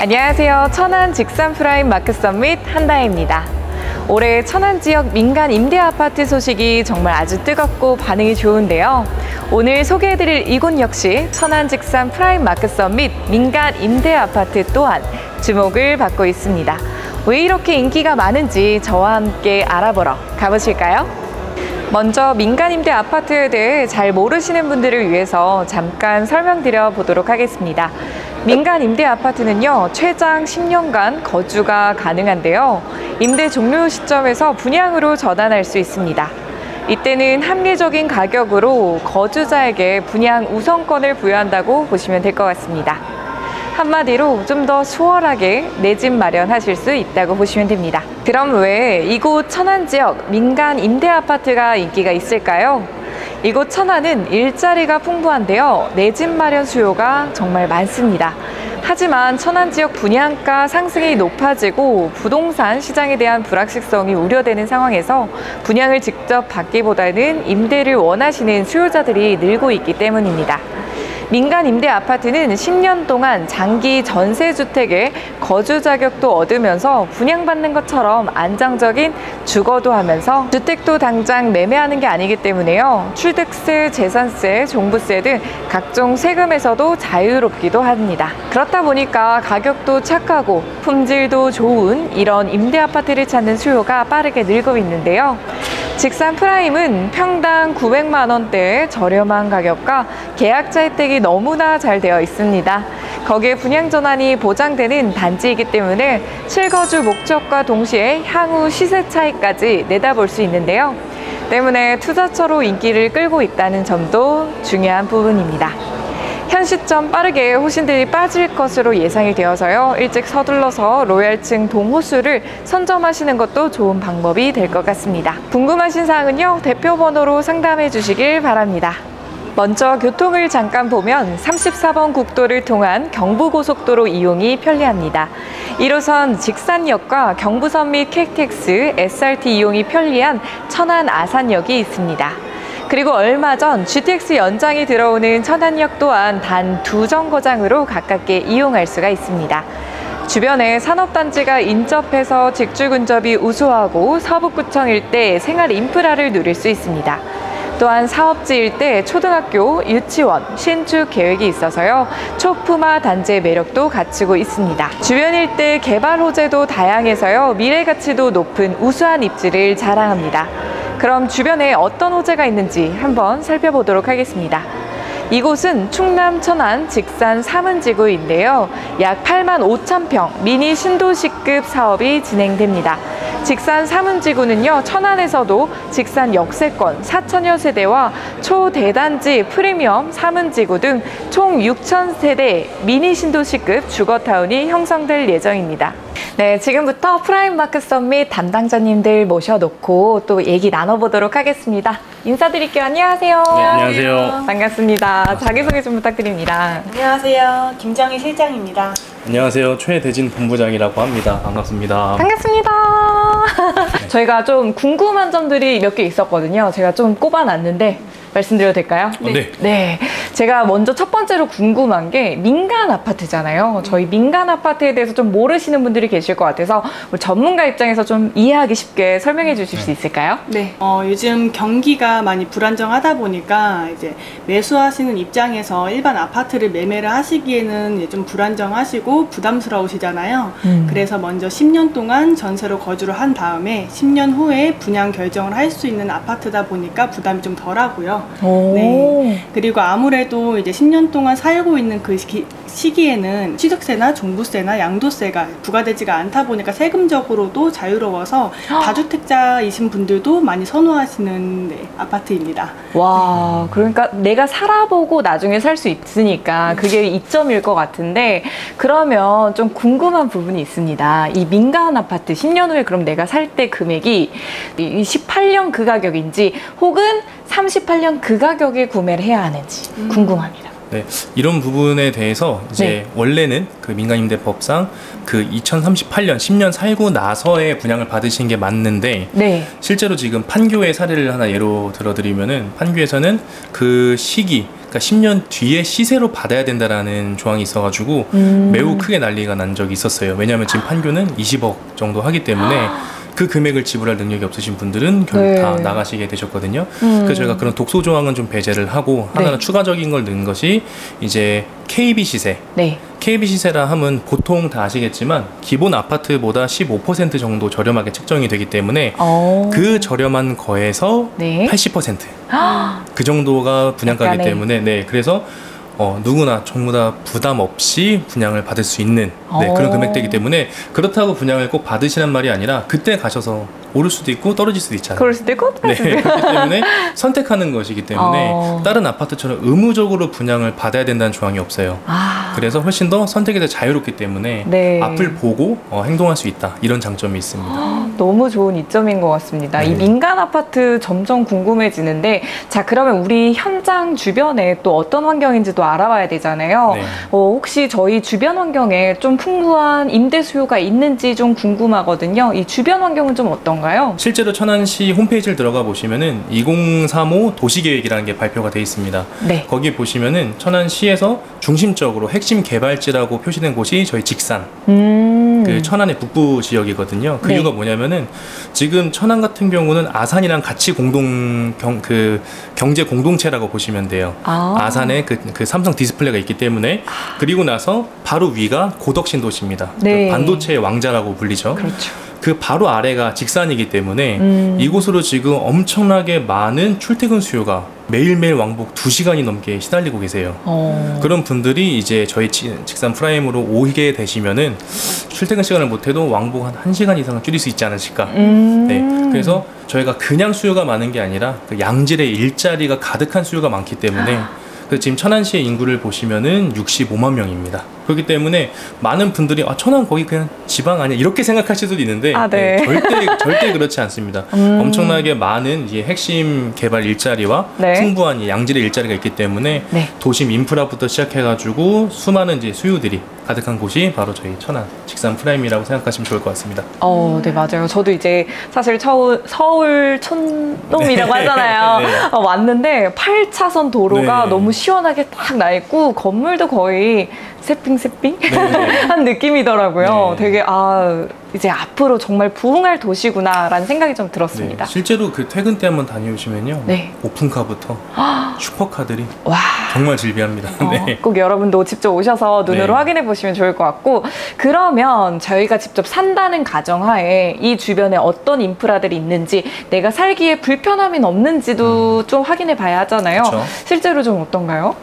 안녕하세요. 천안 직산 프라임 마크 서밋 한다혜입니다. 올해 천안 지역 민간 임대 아파트 소식이 정말 아주 뜨겁고 반응이 좋은데요. 오늘 소개해드릴 이곳 역시 천안 직산 프라임 마크 서밋 민간 임대 아파트 또한 주목을 받고 있습니다. 왜 이렇게 인기가 많은지 저와 함께 알아보러 가보실까요? 먼저 민간 임대 아파트에 대해 잘 모르시는 분들을 위해서 잠깐 설명드려 보도록 하겠습니다. 민간 임대 아파트는요, 최장 10년간 거주가 가능한데요. 임대 종료 시점에서 분양으로 전환할 수 있습니다. 이때는 합리적인 가격으로 거주자에게 분양 우선권을 부여한다고 보시면 될 것 같습니다. 한마디로 좀 더 수월하게 내 집 마련하실 수 있다고 보시면 됩니다. 그럼 왜 이곳 천안 지역 민간 임대 아파트가 인기가 있을까요? 이곳 천안은 일자리가 풍부한데요. 내 집 마련 수요가 정말 많습니다. 하지만 천안 지역 분양가 상승이 높아지고 부동산 시장에 대한 불확실성이 우려되는 상황에서 분양을 직접 받기보다는 임대를 원하시는 수요자들이 늘고 있기 때문입니다. 민간 임대 아파트는 10년 동안 장기 전세 주택에 거주 자격도 얻으면서 분양받는 것처럼 안정적인 주거도 하면서 주택도 당장 매매하는 게 아니기 때문에요. 취득세, 재산세, 종부세 등 각종 세금에서도 자유롭기도 합니다. 그렇다 보니까 가격도 착하고 품질도 좋은 이런 임대 아파트를 찾는 수요가 빠르게 늘고 있는데요. 직산 프라임은 평당 900만 원대의 저렴한 가격과 계약자 혜택이 너무나 잘 되어 있습니다. 거기에 분양 전환이 보장되는 단지이기 때문에 실거주 목적과 동시에 향후 시세 차익까지 내다볼 수 있는데요. 때문에 투자처로 인기를 끌고 있다는 점도 중요한 부분입니다. 현 시점 빠르게 호신들이 빠질 것으로 예상이 되어서요. 일찍 서둘러서 로얄층 동호수를 선점하시는 것도 좋은 방법이 될 것 같습니다. 궁금하신 사항은요. 대표 번호로 상담해 주시길 바랍니다. 먼저 교통을 잠깐 보면 34번 국도를 통한 경부고속도로 이용이 편리합니다. 1호선 직산역과 경부선 및 KTX, SRT 이용이 편리한 천안 아산역이 있습니다. 그리고 얼마 전 GTX 연장이 들어오는 천안역 또한 단 두 정거장으로 가깝게 이용할 수가 있습니다. 주변에 산업단지가 인접해서 직주 근접이 우수하고 서북구청 일대 생활 인프라를 누릴 수 있습니다. 또한 사업지 일대 초등학교, 유치원, 신축 계획이 있어서요. 초품화 단지의 매력도 갖추고 있습니다. 주변 일대 개발 호재도 다양해서요. 미래 가치도 높은 우수한 입지를 자랑합니다. 그럼 주변에 어떤 호재가 있는지 한번 살펴보도록 하겠습니다. 이곳은 충남 천안 직산 사문지구인데요. 약 8만 5천 평 미니 신도시급 사업이 진행됩니다. 직산 사문지구는요, 천안에서도 직산 역세권 4천여 세대와 초대단지 프리미엄 사문지구 등 총 6천 세대 미니 신도시급 주거타운이 형성될 예정입니다. 네, 지금부터 프라임마크 썸밋 담당자님들 모셔놓고 또 얘기 나눠보도록 하겠습니다. 인사드릴게요. 안녕하세요. 네, 안녕하세요. 반갑습니다. 자기소개 좀 부탁드립니다. 안녕하세요. 김정희 실장입니다. 안녕하세요. 최대진 본부장이라고 합니다. 반갑습니다. 반갑습니다. 저희가 좀 궁금한 점들이 몇 개 있었거든요. 제가 좀 꼽아놨는데 말씀드려도 될까요? 네. 네. 네. 제가 먼저 첫 번째로 궁금한 게 민간 아파트잖아요. 저희 민간 아파트에 대해서 좀 모르시는 분들이 계실 것 같아서 전문가 입장에서 좀 이해하기 쉽게 설명해 주실 수 있을까요? 네. 어, 요즘 경기가 많이 불안정하다 보니까 이제 매수하시는 입장에서 일반 아파트를 매매를 하시기에는 좀 불안정하시고 부담스러우시잖아요. 음. 그래서 먼저 10년 동안 전세로 거주를 한 다음에 10년 후에 분양 결정을 할 수 있는 아파트다 보니까 부담이 좀 덜하고요. 네. 그리고 아무래도 이제 10년 동안 살고 있는 그 시기, 시기 에는 취득세나 종부세나 양도세가 부과되지가 않다 보니까 세금적으로도 자유로워서 다주택자이신 분들도 많이 선호하시는 네, 아파트입니다. 와, 네. 그러니까 내가 살아보고 나중에 살 수 있으니까 그게 이점일 것 같은데 그러면 좀 궁금한 부분이 있습니다. 이 민간 아파트 10년 후에 그럼 내가 살 때 금액이 18년 그 가격인지 혹은 38년 그 가격에 구매를 해야 하는지 음. 궁금합니다. 네, 이런 부분에 대해서 이제 네. 원래는 그 민간임대법상 그 2038년 10년 살고 나서의 분양을 받으신 게 맞는데 네. 실제로 지금 판교의 사례를 하나 예로 들어드리면은 판교에서는 그 시기 그러니까 10년 뒤에 시세로 받아야 된다라는 조항이 있어가지고 음. 매우 크게 난리가 난 적이 있었어요. 왜냐하면 지금 판교는 20억 정도 하기 때문에 그 금액을 지불할 능력이 없으신 분들은 결국 네. 다 나가시게 되셨거든요. 음. 그래서 저희가 그런 독소 조항은 좀 배제를 하고 네. 하나는 추가적인 걸 넣은 것이 이제 KB 시세. 네. KB 시세라 함은 보통 다 아시겠지만 기본 아파트보다 15% 정도 저렴하게 책정이 되기 때문에 어. 그 저렴한 거에서 네. 80%. 아, 그 정도가 분양가기 약간의- 때문에 네 그래서 어, 누구나 전부 다 부담 없이 분양을 받을 수 있는 네, 어. 그런 금액대이기 때문에 그렇다고 분양을 꼭 받으시란 말이 아니라 그때 가셔서 오를 수도 있고 떨어질 수도 있잖아요. 그럴 수도 있고 네. 그렇기 때문에 선택하는 것이기 때문에 어. 다른 아파트처럼 의무적으로 분양을 받아야 된다는 조항이 없어요. 아. 그래서 훨씬 더 선택이 더 자유롭기 때문에 네. 앞을 보고 어, 행동할 수 있다 이런 장점이 있습니다. 너무 좋은 이점인 것 같습니다. 이 네. 민간 아파트 점점 궁금해지는데, 자, 그러면 우리 현장 주변에 또 어떤 환경인지도 알아봐야 되잖아요. 네. 어, 혹시 저희 주변 환경에 좀 풍부한 임대 수요가 있는지 좀 궁금하거든요. 이 주변 환경은 좀 어떤 가요? 실제로 천안시 홈페이지를 들어가 보시면은 2035 도시계획이라는 게 발표가 돼 있습니다. 네. 거기 보시면은 천안시에서 중심적으로 핵심 개발지라고 표시된 곳이 저희 직산, 음. 그 천안의 북부 지역이거든요. 그 네. 이유가 뭐냐면은 지금 천안 같은 경우는 아산이랑 같이 공동 경, 그 경제 공동체라고 보시면 돼요. 아. 아산에 그, 그 삼성 디스플레이가 있기 때문에 그리고 나서 바로 위가 고덕 신도시입니다. 네. 그 반도체의 왕자라고 불리죠. 그렇죠. 그 바로 아래가 직산이기 때문에 음. 이곳으로 지금 엄청나게 많은 출퇴근 수요가 매일매일 왕복 2시간이 넘게 시달리고 계세요. 어. 그런 분들이 이제 저희 지- 직산 프라임으로 오게 되시면은 출퇴근 시간을 못해도 왕복 한 1시간 이상은 줄일 수 있지 않으실까. 음. 네. 그래서 저희가 그냥 수요가 많은 게 아니라 그 양질의 일자리가 가득한 수요가 많기 때문에 그 지금 천안시의 인구를 보시면은 65만 명입니다. 그렇기 때문에 많은 분들이 아 천안 거기 그냥 지방 아니야 이렇게 생각하실 수도 있는데 아, 네. 절대 절대 그렇지 않습니다. 음. 엄청나게 많은 이 핵심 개발 일자리와 네. 풍부한 이 양질의 일자리가 있기 때문에 네. 도심 인프라부터 시작해가지고 수많은 이제 수요들이 가득한 곳이 바로 저희 천안 직산 프라임이라고 생각하시면 좋을 것 같습니다. 어, 네, 맞아요. 저도 이제 사실 서울, 서울 촌놈이라고 네. 하잖아요. 네. 어, 왔는데 8차선 도로가 네. 너무 시원하게 딱 나 있고 건물도 거의 새삥새삥 네. 한 느낌이더라고요. 네. 되게 아 이제 앞으로 정말 부흥할 도시구나라는 생각이 좀 들었습니다. 네, 실제로 그 퇴근 때 한번 다녀오시면요. 네. 오픈카부터 슈퍼카들이 와. 정말 즐비합니다. 어, 네. 꼭 여러분도 직접 오셔서 눈으로 네. 확인해 보시면 좋을 것 같고 그러면 저희가 직접 산다는 가정하에 이 주변에 어떤 인프라들이 있는지 내가 살기에 불편함이 없는지도 좀 확인해 봐야 하잖아요. 음. 그쵸. 실제로 좀 어떤가요?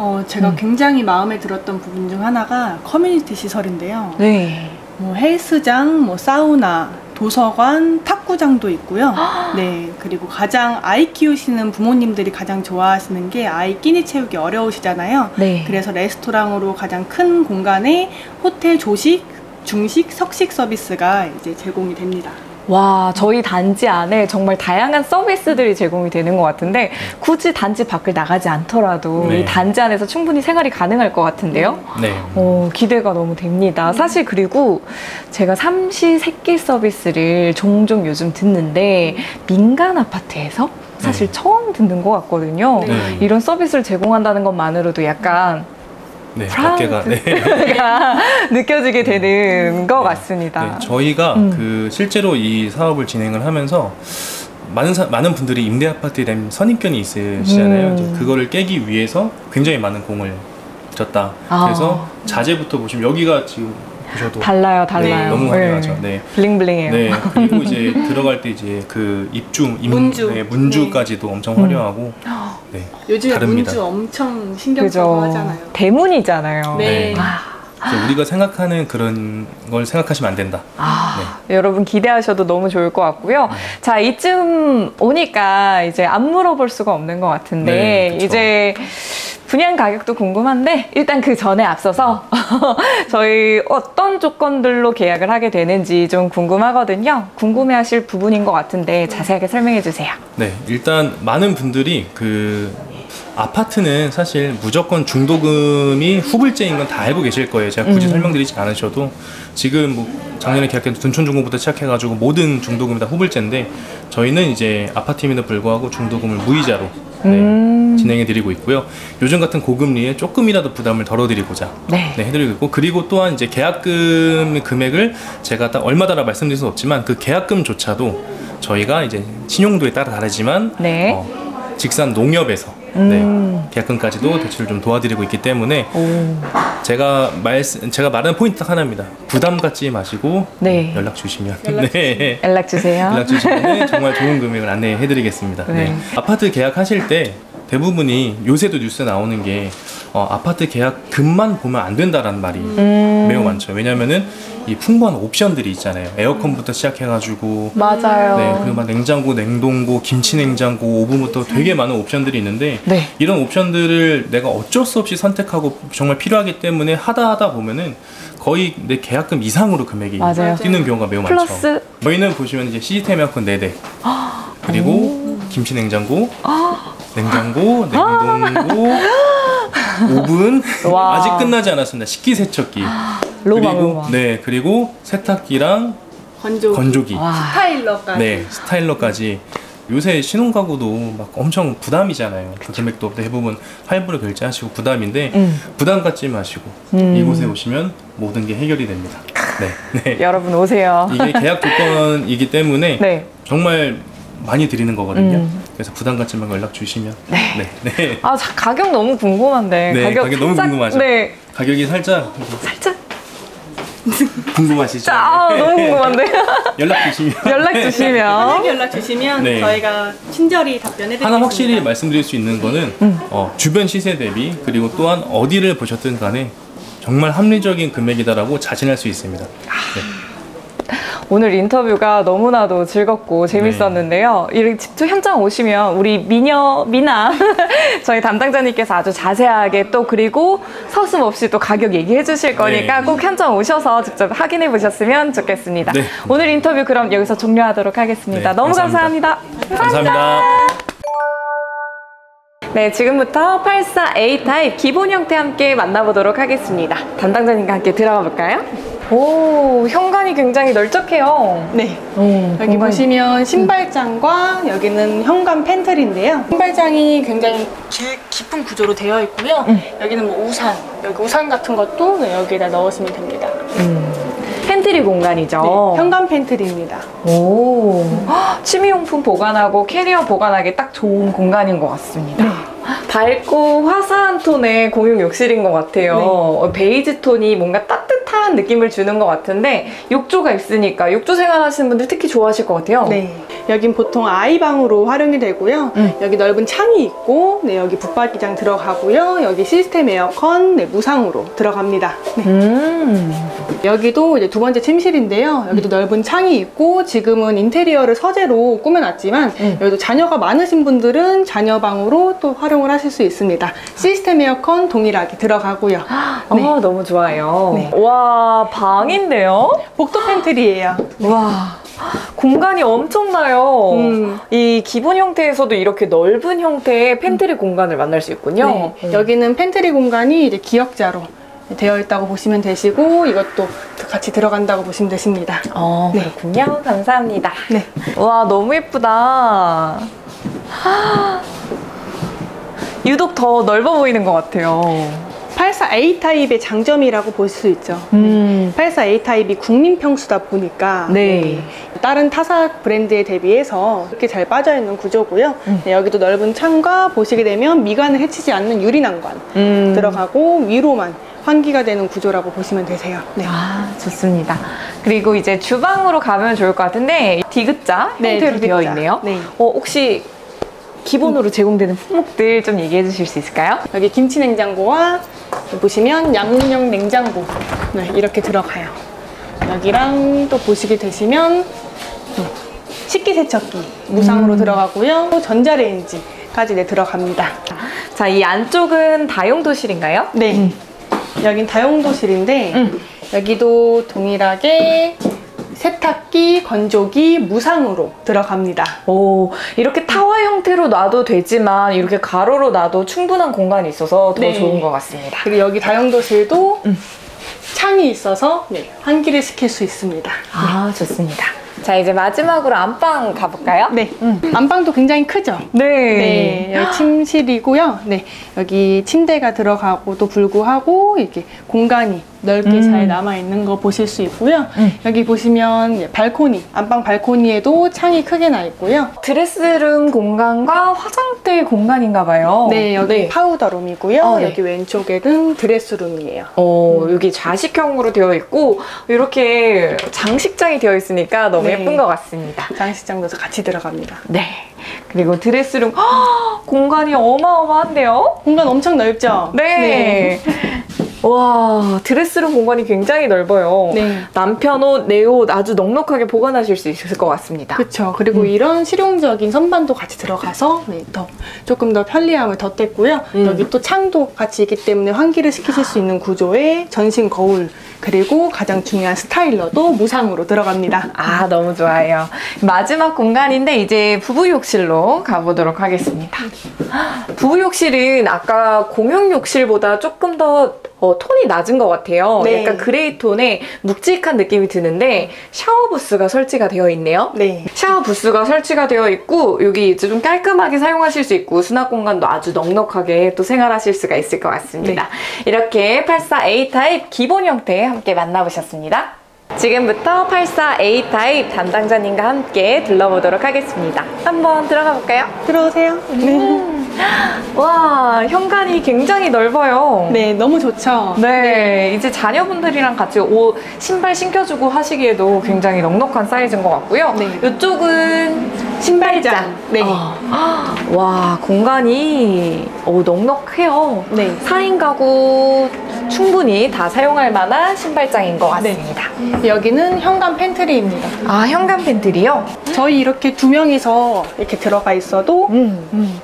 어, 제가 음. 굉장히 마음에 들었던 부분 중 하나가 커뮤니티 시설인데요. 네. 뭐 헬스장, 뭐 사우나, 도서관, 탁구장도 있고요. 네, 그리고 가장 아이 키우시는 부모님들이 가장 좋아하시는 게 아이 끼니 채우기 어려우시잖아요. 네. 그래서 레스토랑으로 가장 큰 공간에 호텔 조식, 중식, 석식 서비스가 이제 제공이 됩니다. 와, 저희 단지 안에 정말 다양한 서비스들이 제공이 되는 것 같은데 굳이 단지 밖을 나가지 않더라도 네. 이 단지 안에서 충분히 생활이 가능할 것 같은데요. 네. 어, 기대가 너무 됩니다. 사실 그리고 제가 삼시 세끼 서비스를 종종 요즘 듣는데 민간 아파트에서 사실 네. 처음 듣는 것 같거든요. 네. 이런 서비스를 제공한다는 것만으로도 약간 네. 밖에가 네. 가 느껴지게 되는 것 같습니다. 네, 저희가 음. 그 실제로 이 사업을 진행을 하면서 많은 사- 많은 분들이 임대 아파트에 대한 선입견이 있으시잖아요. 음. 그거를 깨기 위해서 굉장히 많은 공을 졌다. 아. 그래서 자재부터 보시면 여기가 지금 보셔도 달라요, 달라요. 네, 너무 네. 화려하죠. 네. 블링블링해요. 네. 그리고 이제 들어갈 때 이제 그 입주, 임- 문주. 네, 문주까지도 엄청 음. 화려하고 네. 요즘에 다릅니다. 문주 엄청 신경 그죠. 하잖아요. 대문이잖아요. 네. 아, 그래서 우리가 생각하는 그런 걸 생각하시면 안 된다. 아, 여러분 기대하셔도 너무 좋을 것 같고요. 자, 이쯤 오니까 이제 안 물어볼 수가 없는 것 같은데, 네. 이제 분양 가격도 궁금한데, 일단 그 전에 앞서서 저희 어떤 조건들로 계약을 하게 되는지 좀 궁금하거든요. 궁금해 하실 부분인 것 같은데, 자세하게 설명해 주세요. 네, 일단 많은 분들이 그 아파트는 사실 무조건 중도금이 후불제인 건 다 알고 계실 거예요. 제가 굳이 설명드리지 않으셔도 지금 뭐 작년에 계약한 둔촌중공부터 시작해가지고 모든 중도금이 다 후불제인데 저희는 이제 아파트임에도 불구하고 중도금을 무이자로 네, 진행해 드리고 있고요. 요즘 같은 고금리에 조금이라도 부담을 덜어드리고자 네. 네, 해드리고 있고 그리고 또한 이제 계약금 금액을 제가 딱 얼마다라 말씀드릴 수는 없지만 그 계약금조차도 저희가 이제 신용도에 따라 다르지만 네. 어, 직산 농협에서 음. 네, 계약금까지도 대출을 좀 도와드리고 있기 때문에 오. 제가 말 제가 말하는 포인트 딱 하나입니다. 부담 갖지 마시고 네. 연락 주시면 연락 네. 연락 주세요. 연락 주시면 정말 좋은 금액을 안내해드리겠습니다. 네. 네. 아파트 계약하실 때 대부분이 요새도 뉴스 나오는 게 어, 아파트 계약금만 보면 안 된다라는 말이 음. 매우 많죠. 왜냐면은 이 풍부한 옵션들이 있잖아요. 에어컨부터 시작해가지고 맞아요. 네, 그리고 막 냉장고, 냉동고, 김치 냉장고, 오븐부터 되게 많은 옵션들이 있는데 네. 이런 옵션들을 내가 어쩔 수 없이 선택하고 정말 필요하기 때문에 하다 하다 보면은 거의 내 계약금 이상으로 금액이 맞아요. 뛰는 경우가 매우 플러스- 많죠. 저희는 보시면 이제 시스템 에어컨 4대 그리고 김치 냉장고, 냉장고, 냉동고, 오븐 와. 아직 끝나지 않았습니다. 식기세척기 로망, 그리고. 네 그리고 세탁기랑 건조 건조기 와. 스타일러까지. 네, 스타일러까지 요새 신혼가구도 막 엄청 부담이잖아요. 그 금액도 대부분 할부로 결제하시고 부담인데 음. 부담 갖지 마시고 음. 이곳에 오시면 모든 게 해결이 됩니다. 네, 네. 여러분 오세요. 이게 계약 조건이기 때문에 네. 정말 많이 드리는 거거든요. 음. 그래서 부담 갖지 말고 연락 주시면 네. 네, 네. 아, 자, 가격 너무 궁금한데. 네, 가격, 가격 너무 궁금하죠? 네. 가격이 살짝 살짝. 궁금하시죠? 아, 네. 너무 궁금한데. 연락 주시면 연락 주시면. 만약에 연락 주시면 네. 저희가 친절히 답변해드리겠습니다. 하나 확실히 말씀드릴 수 있는 거는 음. 어, 주변 시세 대비 그리고 또한 어디를 보셨든 간에 정말 합리적인 금액이다라고 자신할 수 있습니다. 네. 오늘 인터뷰가 너무나도 즐겁고 재밌었는데요. 이렇게 직접 현장 오시면 우리 미녀, 미나, 저희 담당자님께서 아주 자세하게 또 그리고 서슴없이 또 가격 얘기해 주실 거니까 네. 꼭 현장 오셔서 직접 확인해 보셨으면 좋겠습니다. 네. 오늘 인터뷰 그럼 여기서 종료하도록 하겠습니다. 네, 너무 감사합니다. 감사합니다. 감사합니다. 네, 지금부터 84A 타입 기본 형태 함께 만나보도록 하겠습니다. 담당자님과 함께 들어가 볼까요? 오, 현관이 굉장히 널쩍해요. 네. 음, 여기 공간이- 보시면 신발장과 여기는 현관 팬트리인데요. 신발장이 굉장히 길, 깊은 구조로 되어 있고요. 음. 여기는 뭐 우산, 여기 우산 같은 것도 네, 여기에다 넣으시면 됩니다. 음, 팬트리 공간이죠. 네, 현관 팬트리입니다. 오, 헉, 취미용품 보관하고 캐리어 보관하기 딱 좋은 공간인 것 같습니다. 네. 밝고 화사한 톤의 공용 욕실인 것 같아요. 네. 어, 베이지 톤이 뭔가 따뜻한 느낌을 주는 것 같은데 욕조가 있으니까 욕조 생활하시는 분들 특히 좋아하실 것 같아요. 네. 여긴 보통 아이방으로 활용이 되고요. 음. 여기 넓은 창이 있고, 네, 여기 붙박이장 들어가고요. 여기 시스템 에어컨, 네, 무상으로 들어갑니다. 네. 음, 여기도 이제 두 번째 침실인데요. 여기도 넓은 창이 있고 지금은 인테리어를 서재로 꾸며놨지만 음. 여기도 자녀가 많으신 분들은 자녀방으로 또 활용을 하실 수 있습니다. 시스템 에어컨 동일하게 들어가고요. 네. 아, 너무 좋아요. 네. 와, 방인데요? 복도 팬트리예요. 와, 공간이 엄청나요. 음. 이 기본 형태에서도 이렇게 넓은 형태의 팬트리 공간을 만날 수 있군요. 네. 여기는 팬트리 공간이 이제 기역자로 되어 있다고 보시면 되시고 이것도 같이 들어간다고 보시면 되십니다. 어, 네. 그렇군요. 감사합니다. 네. 와, 너무 예쁘다. 유독 더 넓어 보이는 것 같아요. 84A 타입의 장점이라고 볼 수 있죠. 음, 84A 타입이 국민 평수다 보니까 네. 다른 타사 브랜드에 대비해서 이렇게 잘 빠져 있는 구조고요. 음. 네, 여기도 넓은 창과 보시게 되면 미관을 해치지 않는 유리난관 음. 들어가고 위로만 환기가 되는 구조라고 보시면 되세요. 네. 아, 좋습니다. 그리고 이제 주방으로 가면 좋을 것 같은데 네, 형태로 되어 디귿자. 있네요. 네. 어, 혹시 기본으로 제공되는 품목들 좀 얘기해 주실 수 있을까요? 여기 김치 냉장고와 보시면 양문형 냉장고 네, 이렇게 들어가요. 여기랑 또 보시게 되시면 음, 식기세척기 무상으로 음. 들어가고요. 또 전자레인지까지 네, 들어갑니다. 자, 이 안쪽은 다용도실인가요? 네. 여긴 다용도실인데 음. 여기도 동일하게 세탁기, 건조기 무상으로 들어갑니다. 오, 이렇게 타워 소파 형태로 놔도 되지만 이렇게 가로로 놔도 충분한 공간이 있어서 더 네. 좋은 것 같습니다. 그리고 여기 다용도실도 음. 창이 있어서 네, 환기를 시킬 수 있습니다. 아, 좋습니다. 자, 이제 마지막으로 안방 가볼까요? 네. 안방도 굉장히 크죠? 네. 네, 여기 침실이고요. 네, 여기 침대가 들어가고도 불구하고 이렇게 공간이 넓게 음. 잘 남아 있는 거 보실 수 있고요. 음. 여기 보시면 예, 발코니, 안방 발코니에도 창이 크게 나 있고요. 드레스룸 공간과 화장대 공간인가 봐요. 네, 여기 파우더룸이고요. 어, 네. 여기 왼쪽에는 드레스룸이에요. 어, 여기 좌식형으로 되어 있고 이렇게 장식장이 되어 있으니까 너무 네. 예쁜 것 같습니다. 장식장도 같이 들어갑니다. 네. 그리고 드레스룸 헉, 공간이 어마어마한데요? 공간 엄청 넓죠? 네. 와, 드레스룸 공간이 굉장히 넓어요. 네. 남편 옷, 내 옷 아주 넉넉하게 보관하실 수 있을 것 같습니다. 그렇죠. 그리고 음. 이런 실용적인 선반도 같이 들어가서 네, 더 조금 더 편리함을 덧댔고요. 음. 여기 또 창도 같이 있기 때문에 환기를 시키실 수 있는 구조의 전신 거울 그리고 가장 중요한 스타일러도 무상으로 들어갑니다. 아, 너무 좋아요. 마지막 공간인데 이제 부부 욕실로 가보도록 하겠습니다. 부부 욕실은 아까 공용 욕실보다 조금 더 어, 톤이 낮은 것 같아요. 네. 약간 그레이 톤의 묵직한 느낌이 드는데 샤워 부스가 설치가 되어 있네요. 네. 샤워 부스가 설치가 되어 있고 여기 이제 좀 깔끔하게 사용하실 수 있고 수납 공간도 아주 넉넉하게 또 생활하실 수가 있을 것 같습니다. 이렇게 84A 타입 기본 형태 함께 만나보셨습니다. 지금부터 84A 타입 담당자님과 함께 둘러보도록 하겠습니다. 한번 들어가 볼까요? 들어오세요. 네. 와, 현관이 굉장히 넓어요. 네, 너무 좋죠. 네, 이제 자녀분들이랑 같이 옷, 신발 신겨주고 하시기에도 굉장히 넉넉한 사이즈인 것 같고요. 네. 이쪽은 신발장. 네. 어. 와, 공간이 어, 넉넉해요. 네. 4인 가구 충분히 다 사용할 만한 신발장인 것 네. 같습니다. 여기는 현관 팬트리입니다. 아, 현관 팬트리요? 저희 이렇게 두 명이서 이렇게 들어가 있어도 음.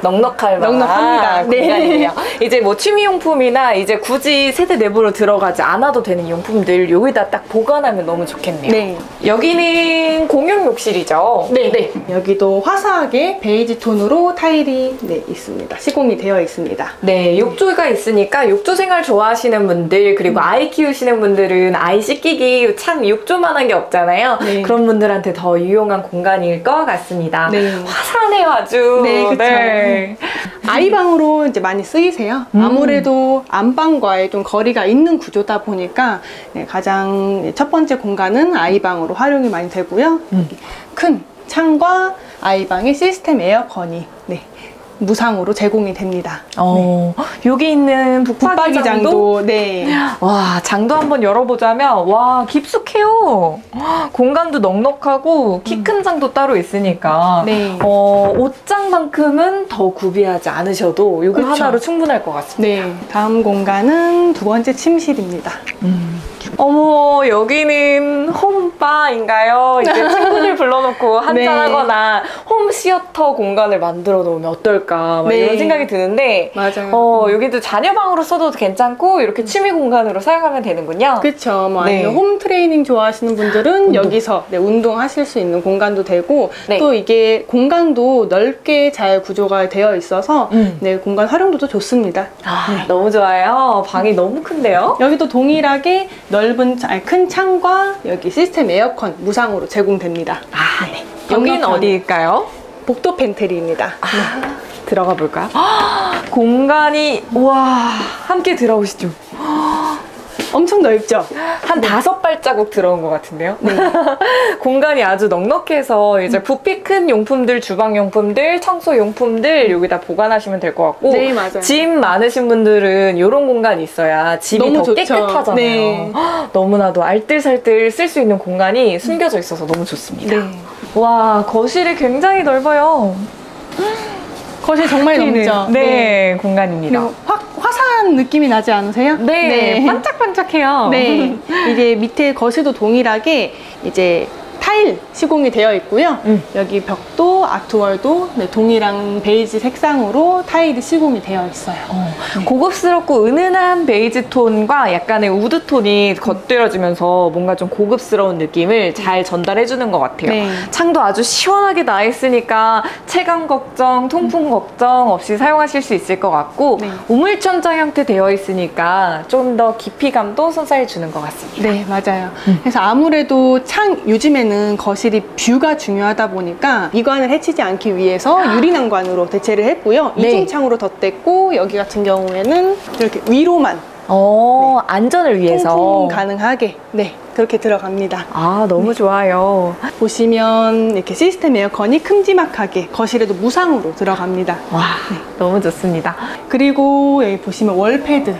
넉넉할 만한 넉넉합니다. 네. 공간이에요. 이제 뭐 취미용품이나 이제 굳이 세대 내부로 들어가지 않아도 되는 용품들 여기다 딱 보관하면 너무 좋겠네요. 네. 여기는 공용 욕실이죠. 네. 여기도 화사하게 베이지 톤으로 타일이 네, 있습니다. 시공이 되어 있습니다. 네, 욕조가 있으니까 욕조 생활 좋아하시는 분들 그리고 아이 키우시는 분들은 아이 씻기기 참 욕조만한 게 없잖아요. 네. 그런 분들한테 더 유용한 공간일 것 같습니다. 네. 화사해요 아주. 네, 그 쵸. 아이방으로 이제 많이 쓰이세요. 음. 아무래도 안방과의 좀 거리가 있는 구조다 보니까 네, 가장 첫 번째 공간은 아이방으로 활용이 많이 되고요. 음. 큰 창과 아이방의 시스템 에어컨이 네, 무상으로 제공이 됩니다. 어, 여기 있는 북박이장도 네. 와, 장도 한번 열어보자면, 와, 깊숙해요. 공간도 넉넉하고, 키 큰 장도 따로 있으니까, 네. 어, 옷장만큼은 더 구비하지 않으셔도 이거 그쵸. 하나로 충분할 것 같습니다. 네. 다음 공간은 두 번째 침실입니다. 어머, 여기는 홈바인가요? 이제 친구들 불러놓고 네. 한잔하거나 홈시어터 공간을 만들어 놓으면 어떨까? 막 네. 이런 생각이 드는데, 맞아요. 어, 여기도 자녀방으로 써도 괜찮고, 이렇게 취미 공간으로 사용하면 되는군요. 그렇죠. 뭐 네. 아니면 홈 트레이닝 좋아하시는 분들은 운동. 여기서 네, 운동하실 수 있는 공간도 되고 네. 또 이게 공간도 넓게 잘 구조가 되어 있어서 음. 네, 공간 활용도도 좋습니다. 아, 너무 좋아요. 방이 너무 큰데요? 여기도 동일하게 넓은 차- 아니, 큰 창과 여기 시스템 에어컨 무상으로 제공됩니다. 아, 네. 여기는. 어디일까요? 복도 팬트리입니다. 들어가 볼까요? 공간이, 우와, 함께 들어오시죠. 엄청 넓죠? 한 다섯 발자국 들어온 것 같은데요? 공간이 아주 넉넉해서 이제 부피 큰 용품들, 주방 용품들, 청소 용품들 여기다 보관하시면 될 것 같고 네, 맞아요. 짐 많으신 분들은 이런 공간이 있어야 집이 더 좋죠. 깨끗하잖아요. 네. 너무나도 알뜰살뜰 쓸 수 있는 공간이 숨겨져 있어서 너무 좋습니다. 네. 와, 거실이 굉장히 넓어요. 거실 정말 넓죠? 네, 공간입니다. 그리고 화, 화사한 느낌이 나지 않으세요? 네, 반짝반짝해요. 네, 이게 밑에 거실도 동일하게 이제 타일 시공이 되어 있고요. 음. 여기 벽도 아트월도 네, 동일한 베이지 색상으로 타일이 시공이 되어 있어요. 어, 고급스럽고 은은한 베이지 톤과 약간의 우드 톤이 곁들여지면서 뭔가 좀 고급스러운 느낌을 잘 전달해 주는 것 같아요. 네. 창도 아주 시원하게 나 있으니까 채광 걱정, 통풍 걱정 없이 사용하실 수 있을 것 같고 네. 우물천장 형태 되어 있으니까 좀 더 깊이감도 선사해 주는 것 같습니다. 네, 맞아요. 그래서 아무래도 창, 요즘 에는 거실이 뷰가 중요하다 보니까 미관을 해치지 않기 위해서 유리난관으로 대체를 했고요. 네. 이중 창으로 덧댔고, 여기 같은 경우에는 이렇게 위로만 어, 안전을 위해서. 통풍 가능하게, 네, 그렇게 들어갑니다. 아, 너무 좋아요. 보시면 이렇게 시스템 에어컨이 큼지막하게 거실에도 무상으로 들어갑니다. 와, 너무 좋습니다. 그리고 여기 보시면 월패드.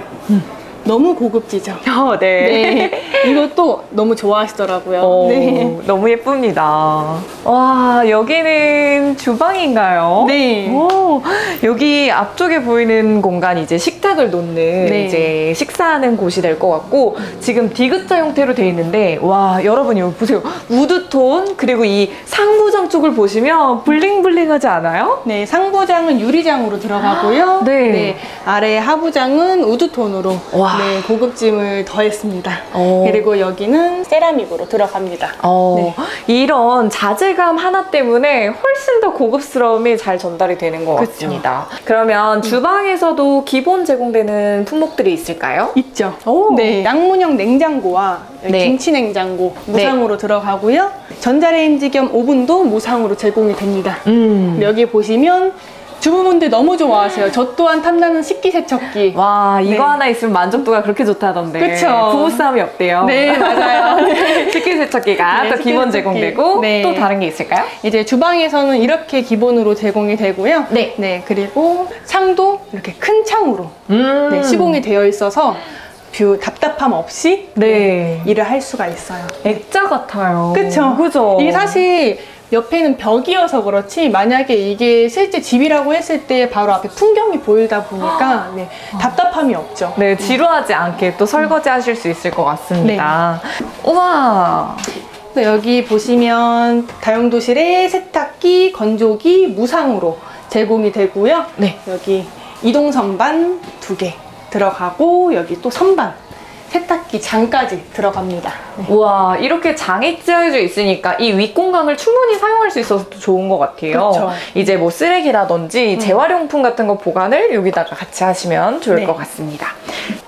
너무 고급지죠? 어, 네. 네. 이것도 너무 좋아하시더라고요. 어, 네. 너무 예쁩니다. 와, 여기는 주방인가요? 네. 오, 여기 앞쪽에 보이는 공간이 이제 식탁을 놓는 네. 이제 식사하는 곳이 될 것 같고 지금 디귿자 형태로 되어 있는데 와 여러분 여기 보세요 우드톤 그리고 이 상부장 쪽을 보시면 블링블링하지 않아요? 네, 상부장은 유리장으로 들어가고요. 네. 아래 하부장은 우드톤으로 와. 네, 고급짐을 더했습니다. 어. 그리고 여기는 세라믹으로 들어갑니다. 어, 네. 이런 자재감 하나 때문에 훨씬 더 고급스러움이 잘 전달이 되는 것 그쵸. 같습니다. 그러면 주방에서도 기본 제공되는 품목들이 있을까요? 있죠. 오. 네, 양문형 냉장고와 네. 김치 냉장고 무상으로 들어가고요. 전자레인지 겸 오븐도 무상으로 제공이 됩니다. 음. 여기 보시면 주부분들 너무 좋아하세요. 저 또한 탐나는 식기 세척기. 와 이거 네. 하나 있으면 만족도가 그렇게 좋다던데 그쵸. 부부싸움이 없대요 네, 맞아요. 식기 세척기가 네, 또 기본 식기세척기. 제공되고 네. 또 다른 게 있을까요? 이제 주방에서는 이렇게 기본으로 제공이 되고요. 네. 그리고 창도 이렇게 큰 창으로 음. 네, 시공이 되어 있어서 view 답답함 없이 네 일을 할 수가 있어요. 액자 같아요 그쵸? 그죠 이게 사실 옆에는 벽이어서 그렇지 만약에 이게 실제 집이라고 했을 때 바로 앞에 풍경이 보이다 보니까 네, 답답함이 없죠. 네 지루하지 않게 또 설거지 하실 수 있을 것 같습니다 우와 네, 여기 보시면 다용도실에 세탁기, 건조기 무상으로 제공이 되고요. 네. 여기 이동 선반 두 개 들어가고 여기 또 선반 세탁기 장까지 들어갑니다. 네. 우와 이렇게 장이 짜여져 있으니까 이 윗공간을 충분히 사용할 수 있어서 또 좋은 것 같아요 그쵸. 이제 뭐 쓰레기라든지 재활용품 같은 거 보관을 여기다가 같이 하시면 좋을 네. 것 같습니다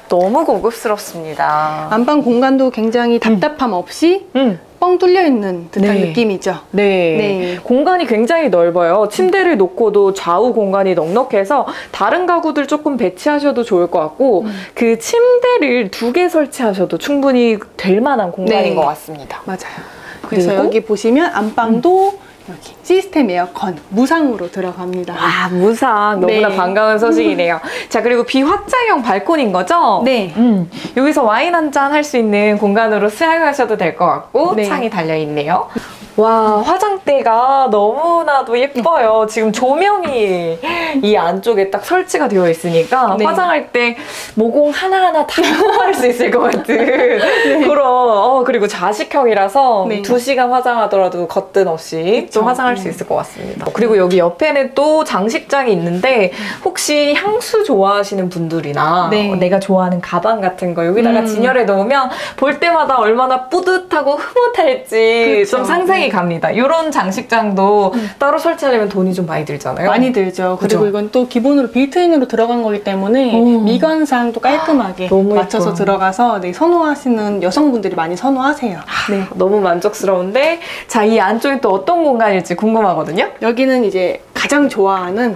너무 고급스럽습니다 안방 공간도 굉장히 답답함 없이 음. 뻥 뚫려 있는 듯한 네. 느낌이죠. 네. 네. 공간이 굉장히 넓어요. 침대를 놓고도 좌우 공간이 넉넉해서 다른 가구들 조금 배치하셔도 좋을 것 같고 음. 그 침대를 두 개 설치하셔도 충분히 될 만한 공간인 네. 것 같습니다. 맞아요. 그래서? 여기 보시면 안방도 여기 시스템 에어컨 무상으로 들어갑니다. 아, 무상. 너무나 네. 반가운 소식이네요. 자, 그리고 비확장형 발코니인 거죠? 네. 음, 여기서 와인 한 잔 할 수 있는 공간으로 사용하셔도 될 것 같고 네. 창이 달려 있네요. 와 화장대가 너무나도 예뻐요. 지금 조명이 이 안쪽에 딱 설치가 되어 있으니까 네. 화장할 때 모공 하나하나 다할수 있을 것 같은 그런 어, 그리고 자식형이라서 네. 두 시간 화장하더라도 거뜬 없이 그쵸. 또 화장할 수 음. 있을 것 같습니다. 그리고 여기 옆에는 또 장식장이 있는데 혹시 향수 좋아하시는 분들이나 네. 어, 내가 좋아하는 가방 같은 거 여기다가 음. 진열해 놓으면 볼 때마다 얼마나 뿌듯하고 흐뭇할지 그쵸. 좀 상상이 네. 갑니다. 이런 장식장도 따로 설치하려면 돈이 좀 많이 들잖아요. 많이 들죠. 그죠? 그리고 이건 또 기본으로 빌트인으로 들어간 거기 때문에 오. 미관상도 깔끔하게 너무 맞춰서 예뻐요. 들어가서 네, 선호하시는 여성분들이 많이 선호하세요. 네. 너무 만족스러운데 자 이 안쪽이 또 어떤 공간일지 궁금하거든요. 여기는 이제 가장 좋아하는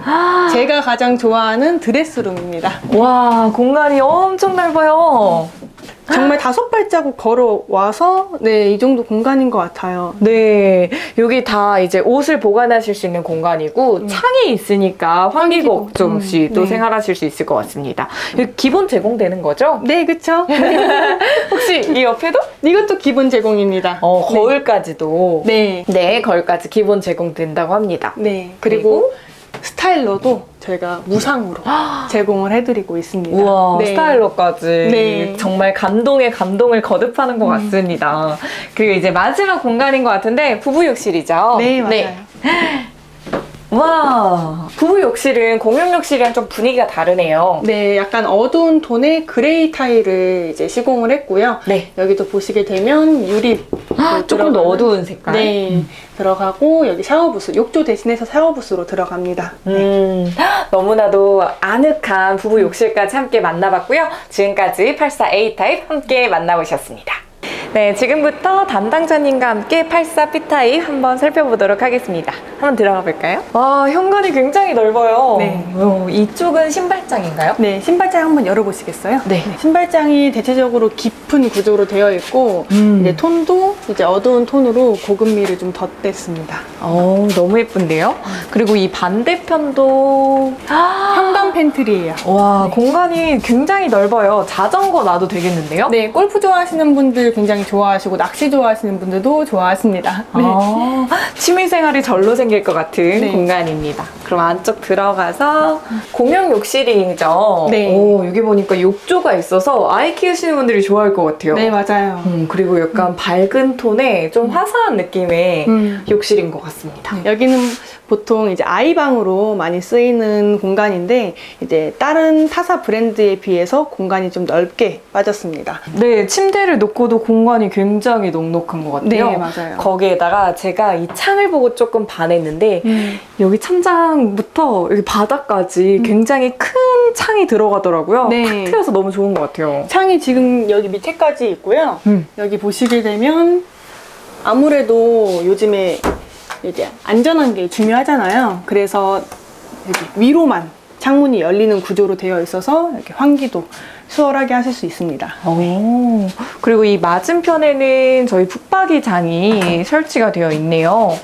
제가 가장 좋아하는 드레스룸입니다. 와 공간이 엄청 넓어요. 정말 다섯 발자국 걸어와서 네, 이 정도 공간인 것 같아요. 네, 여기 다 이제 옷을 보관하실 수 있는 공간이고 창이 있으니까 환기 환기 걱정 없이 걱정. 또 네. 생활하실 수 있을 것 같습니다. 기본 제공되는 거죠? 네, 그쵸? 혹시 이 옆에도? 이것도 기본 제공입니다. 어, 거울까지도. 네. 네, 거울까지 기본 제공된다고 합니다. 네. 그리고 스타일러도 저희가 무상으로 제공을 해드리고 있습니다. 우와 네. 스타일러까지 네. 정말 감동에 감동을 거듭하는 것 같습니다. 그리고 이제 마지막 공간인 것 같은데 부부 욕실이죠. 네, 맞아요. 와 부부 욕실은 공용 욕실이랑 좀 분위기가 다르네요. 네, 약간 어두운 톤의 그레이 타일을 이제 시공을 했고요. 네. 여기도 보시게 되면 유리 조금 더 어두운 색깔. 네, 들어가고 여기 샤워 부스, 욕조 대신해서 샤워 부스로 들어갑니다. 음, 너무나도 아늑한 부부 욕실까지 함께 만나봤고요. 지금까지 84A 타입 함께 만나보셨습니다. 네, 지금부터 담당자님과 함께 84 B 타입 한번 살펴보도록 하겠습니다. 한번 들어가 볼까요? 와, 현관이 굉장히 넓어요. 네. 어, 이쪽은 신발장인가요? 네, 신발장 한번 열어보시겠어요? 네. 신발장이 대체적으로 깊은 구조로 되어 있고 음. 이제 톤도 이제 어두운 톤으로 고급미를 좀 덧댔습니다. 어, 너무 예쁜데요? 그리고 이 반대편도 현관 팬트리예요. 와, 공간이 굉장히 넓어요. 자전거 놔도 되겠는데요? 네, 골프 좋아하시는 분들 굉장히 좋아하시고 낚시 좋아하시는 분들도 좋아하십니다. 네. 아, 취미생활이 절로 생길 것 같은 네. 공간입니다. 그럼 안쪽 들어가서 공용 욕실이죠? 네. 오, 여기 보니까 욕조가 있어서 아이 키우시는 분들이 좋아할 것 같아요. 네, 맞아요. 음, 그리고 약간 밝은 톤의 좀 화사한 느낌의 음. 욕실인 것 같습니다. 여기는 보통 이제 아이방으로 많이 쓰이는 공간인데 이제 다른 타사 브랜드에 비해서 공간이 좀 넓게 빠졌습니다. 네, 침대를 놓고도 공간이 굉장히 넉넉한 것 같아요. 네, 맞아요. 거기에다가 제가 이 창을 보고 조금 반했는데 음. 여기 천장부터 여기 바닥까지 굉장히 큰 창이 들어가더라고요. 네. 탁 트여서 너무 좋은 것 같아요. 창이 지금 여기 밑에까지 있고요. 음. 여기 보시게 되면 아무래도 요즘에 이제 안전한 게 중요하잖아요. 그래서 위로만 창문이 열리는 구조로 되어 있어서 이렇게 환기도 수월하게 하실 수 있습니다. 오, 그리고 이 맞은편에는 저희 붙박이장이 설치가 되어 있네요.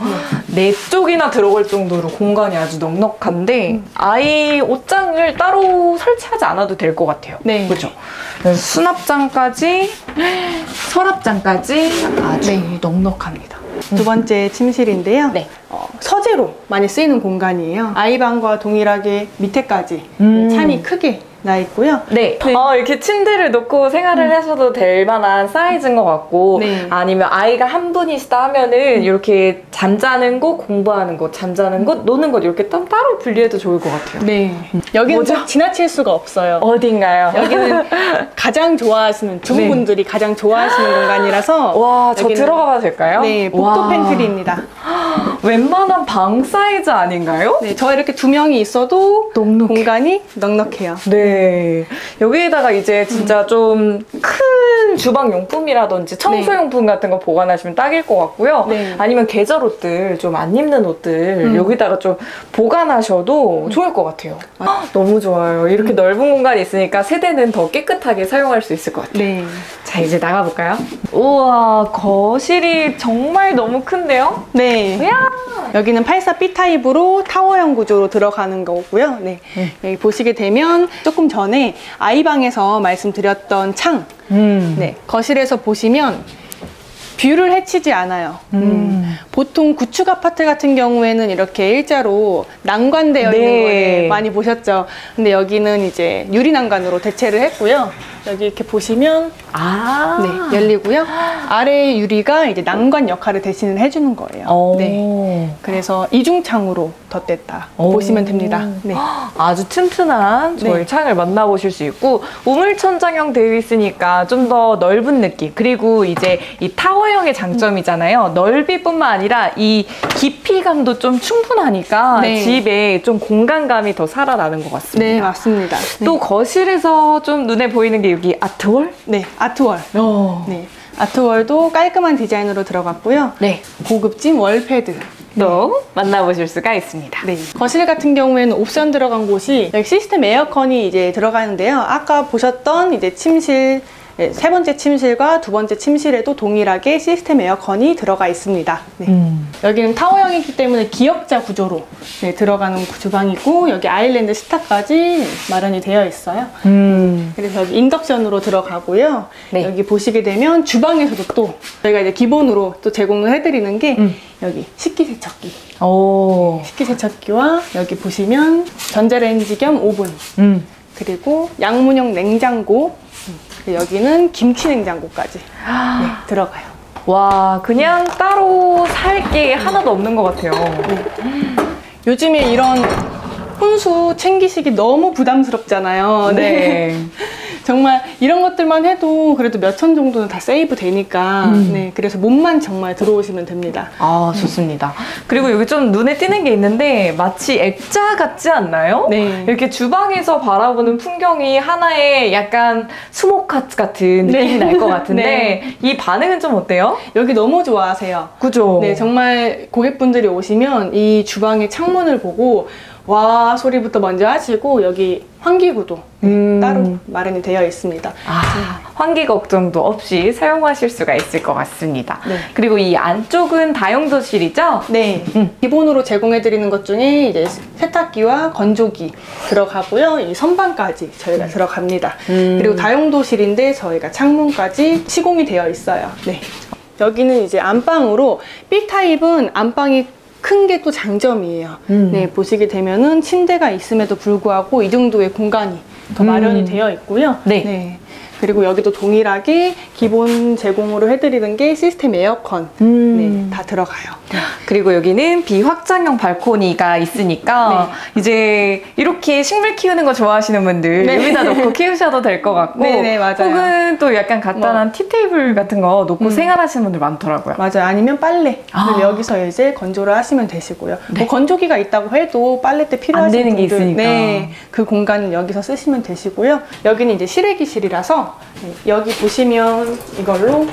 네 쪽이나 들어갈 정도로 공간이 아주 넉넉한데 아이 옷장을 따로 설치하지 않아도 될 것 같아요. 네. 그렇죠. 수납장까지 서랍장까지 아주 넉넉합니다. 두 번째 침실인데요. 네. 어, 서재로 많이 쓰이는 공간이에요. 아이방과 동일하게 밑에까지 음. 창이 크게 나 있고요. 네. 네. 어, 이렇게 침대를 놓고 생활을 하셔도 될 만한 사이즈인 것 같고, 네. 아니면 아이가 한 분이시다 하면은 이렇게 잠자는 곳, 공부하는 곳, 잠자는 곳, 노는 곳 이렇게 따- 따로 분리해도 좋을 것 같아요. 네. 여기는 뭐죠? 지나칠 수가 없어요. 어딘가요? 여기는 가장 좋아하시는 주부 네. 분들이 가장 좋아하시는 공간이라서 와, 저 여기는- 들어가 봐도 될까요? 네, 복도 와, pantry입니다. 웬만한 방 사이즈 아닌가요? 네, 저 이렇게 두 명이 있어도 넉넉해. 공간이 넉넉해요. 네. 여기에다가 이제 진짜 좀 큰 주방 용품이라든지 청소 네. 용품 같은 거 보관하시면 딱일 것 같고요. 네. 아니면 계절 옷들 좀 안 입는 옷들 음. 여기다가 좀 보관하셔도 좋을 것 같아요. 헉, 너무 좋아요. 이렇게 넓은 공간이 있으니까 세대는 더 깨끗하게 사용할 수 있을 것 같아요. 네. 자, 이제 나가볼까요? 우와, 거실이 정말 너무 큰데요? 네. 이야. 여기는 84B 타입으로 타워형 구조로 들어가는 거고요. 네. 여기 보시게 되면 조금 전에 아이방에서 말씀드렸던 창, 음. 네. 거실에서 보시면 view를 해치지 않아요. 음. 보통 구축 아파트 같은 경우에는 이렇게 일자로 난간되어 네. 있는 거를 많이 보셨죠. 근데 여기는 이제 유리 난간으로 대체를 했고요. 여기 이렇게 보시면 아. 네, 열리고요. 아래 유리가 이제 난간 역할을 대신을 해주는 거예요. 오. 네. 그래서 이중창으로 덧댔다 오. 보시면 됩니다. 네. 아주 튼튼한 저희 네. 창을 만나보실 수 있고 우물천장형 되어 있으니까 좀 더 넓은 느낌 그리고 이제 이 타워형의 장점이잖아요 넓이뿐만 아니라 이 깊이감도 좀 충분하니까 네. 집에 좀 공간감이 더 살아나는 것 같습니다 네, 맞습니다. 또 거실에서 좀 눈에 보이는 게 여기 아트월 네, 아트월. 어. 네. 아트월도 깔끔한 디자인으로 들어갔고요. 네. 고급진 월패드. 또 만나보실 수가 있습니다 네. 거실 같은 경우에는 옵션 들어간 곳이 여기 시스템 에어컨이 이제 들어가는데요. 아까 보셨던 이제 침실 네, 세 번째 침실과 두 번째 침실에도 동일하게 시스템 에어컨이 들어가 있습니다. 네. 음. 여기는 타워형이기 때문에 기역자 구조로 네, 들어가는 주방이고 여기 아일랜드 스타까지 마련이 되어 있어요. 음. 그래서 여기 인덕션으로 들어가고요. 네. 여기 보시게 되면 주방에서도 또 저희가 이제 기본으로 또 제공을 해드리는 게 음. 여기 식기세척기. 오. 식기세척기와 여기 보시면 전자레인지 겸 오븐 음. 그리고 양문형 냉장고 여기는 김치 냉장고까지 네, 들어가요. 와, 그냥 따로 살 게 하나도 없는 것 같아요. 요즘에 이런 혼수 챙기시기 너무 부담스럽잖아요. 네. 정말 이런 것들만 해도 그래도 몇 천 정도는 다 세이브 되니까 음. 네 그래서 몸만 정말 들어오시면 됩니다. 아, 좋습니다. 그리고 여기 좀 눈에 띄는 게 있는데 마치 액자 같지 않나요? 네. 이렇게 주방에서 바라보는 풍경이 하나의 약간 수목화 같은 네. 느낌이 날것 같은데 이 반응은 좀 어때요? 여기 너무 좋아하세요. 그죠? 네, 정말 고객분들이 오시면 이 주방의 창문을 보고 와 소리부터 먼저 하시고 여기 환기구도 음. 따로 마련이 되어 있습니다. 아, 환기 걱정도 없이 사용하실 수가 있을 것 같습니다. 네. 그리고 이 안쪽은 다용도실이죠? 네, 음. 기본으로 제공해드리는 것 중에 이제 세탁기와 건조기 들어가고요. 이 선반까지 저희가 들어갑니다. 음. 그리고 다용도실인데 저희가 창문까지 시공이 되어 있어요. 네. 여기는 이제 안방으로 B 타입은 안방이 큰 게 또 장점이에요. 음. 네, 보시게 되면은 침대가 있음에도 불구하고 이 정도의 공간이 더 음. 마련이 되어 있고요. 네. 그리고 여기도 동일하게 기본 제공으로 해드리는 게 시스템 에어컨. 음. 네, 다 들어가요. 그리고 여기는 비확장형 발코니가 있으니까 이제 이렇게 식물 키우는 거 좋아하시는 분들 네. 여기다 놓고 키우셔도 될 것 같고 네, 네, 맞아요. 혹은 또 약간 간단한 티테이블 같은 거 놓고 음. 생활하시는 분들 많더라고요. 맞아요. 아니면 빨래. 아. 여기서 이제 건조를 하시면 되시고요. 네. 뭐 건조기가 있다고 해도 빨래때 안 필요하신 분들, 있으니까. 네, 그 공간은 여기서 쓰시면 되시고요. 여기는 이제 실외기실이라서 네, 여기 보시면 이걸로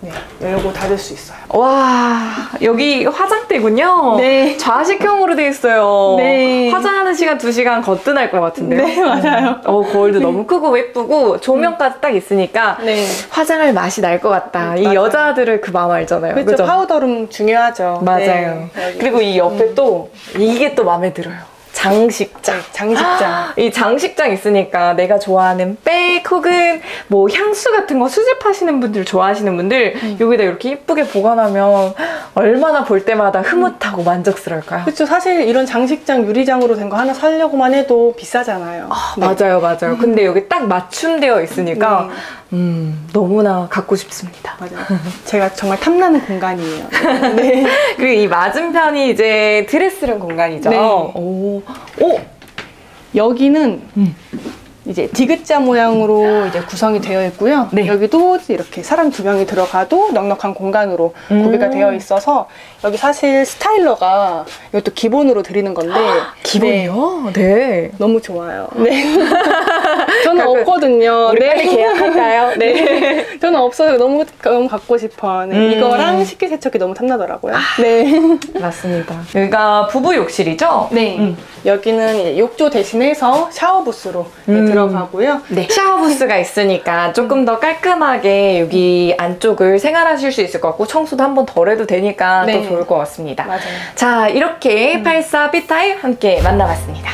네, 열고 닫을 수 있어요. 와 여기 화장대군요. 네. 좌식형으로 돼 있어요. 네. 화장하는 시간 2시간 거뜬할 것 같은데요. 네, 맞아요. 어 거울도 너무 크고 예쁘고 조명까지 딱 있으니까 네. 화장할 맛이 날 것 같다. 이 맞아요. 여자들을 그 마음 알잖아요. 그렇죠. powder room 중요하죠. 맞아요. 네, 여기. 그리고 이 옆에 또 이게 또 마음에 들어요. 장식장. 네, 장식장. 이 장식장 있으니까 내가 좋아하는 백 혹은 뭐 향수 같은 거 수집하시는 분들 좋아하시는 분들 음. 여기다 이렇게 예쁘게 보관하면 얼마나 볼 때마다 흐뭇하고 만족스러울까요? 그렇죠. 사실 이런 장식장 유리장으로 된 거 하나 사려고만 해도 비싸잖아요. 네. 맞아요, 맞아요. 근데 여기 딱 맞춤되어 있으니까 네. 음, 너무나 갖고 싶습니다. 맞아요. 제가 정말 탐나는 공간이에요. 네. 그리고 이 맞은편이 이제 드레스룸 공간이죠. 네. 오, 오, 여기는 음. 이제 디귿자 모양으로 이제 구성이 되어 있고요. 네. 여기도 이렇게 사람 두 명이 들어가도 넉넉한 공간으로 음. 구비가 되어 있어서 여기 사실 스타일러가 이것도 기본으로 드리는 건데 네, 기본이요? 네. 너무 좋아요. 네. 저는 가끔 없거든요. 우리 네. 빨리 계약할까요? 네. 저는 없어서 너무 너무 갖고 싶어. 네. 음. 아. 이거랑 식기세척기 너무 탐나더라고요. 네. 맞습니다. 여기가 부부 욕실이죠? 네. 음. 여기는 욕조 대신해서 샤워 부스로 네, 음. 들어가고요. 네. 샤워 부스가 있으니까 조금 더 깔끔하게 여기 안쪽을 생활하실 수 있을 것 같고 청소도 한 번 덜 해도 되니까 네. 더 좋을 것 같습니다. 맞아요. 자, 이렇게 84 B타입 함께 만나봤습니다.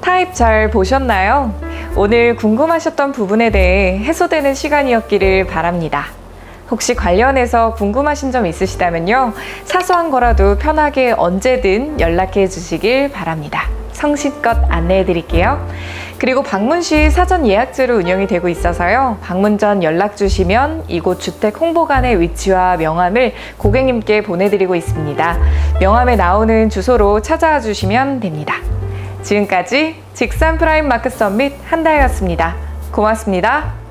타입 잘 보셨나요? 오늘 궁금하셨던 부분에 대해 해소되는 시간이었기를 바랍니다. 혹시 관련해서 궁금하신 점 있으시다면요. 사소한 거라도 편하게 언제든 연락해 주시길 바랍니다. 성실껏 안내해 드릴게요. 그리고 방문 시 사전 예약제로 운영이 되고 있어서요. 방문 전 연락 주시면 이곳 주택 홍보관의 위치와 명함을 고객님께 보내드리고 있습니다. 명함에 나오는 주소로 찾아와 주시면 됩니다. 지금까지 직산 프라임 마크 서밋 한다였습니다. 고맙습니다.